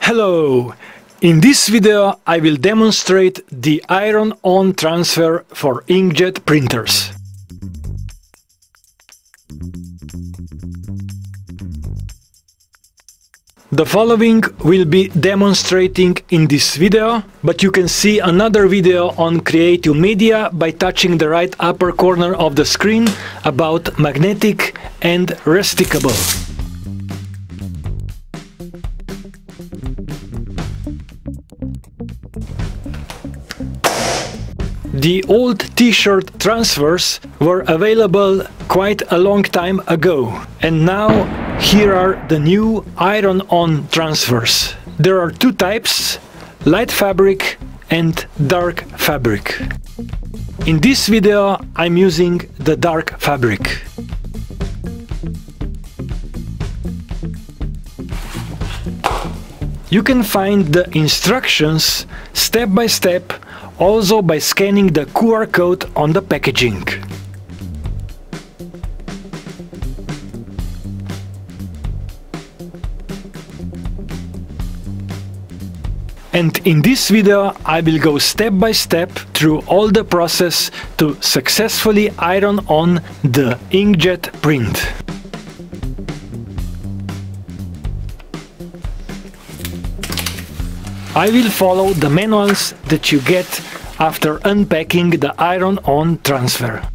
Hello! In this video I will demonstrate the iron-on transfer for inkjet printers. The following will be demonstrating in this video, but you can see another video on Creative Media by touching the right upper corner of the screen about magnetic and restickable. The old t-shirt transfers were available quite a long time ago and now here are the new iron-on transfers. There are two types, light fabric and dark fabric. In this video I'm using the dark fabric. You can find the instructions step by step also by scanning the QR code on the packaging. And in this video I will go step by step through all the process to successfully iron on the inkjet print. I will follow the manuals that you get after unpacking the iron-on transfer.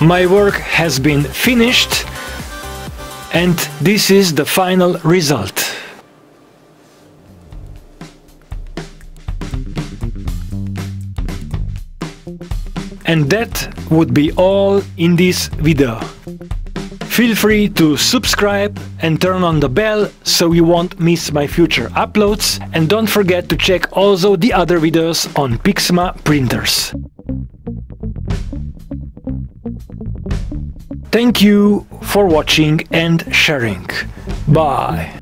My work has been finished and this is the final result. And that would be all in this video. Feel free to subscribe and turn on the bell so you won't miss my future uploads and don't forget to check also the other videos on Pixma printers. Thank you for watching and sharing. Bye.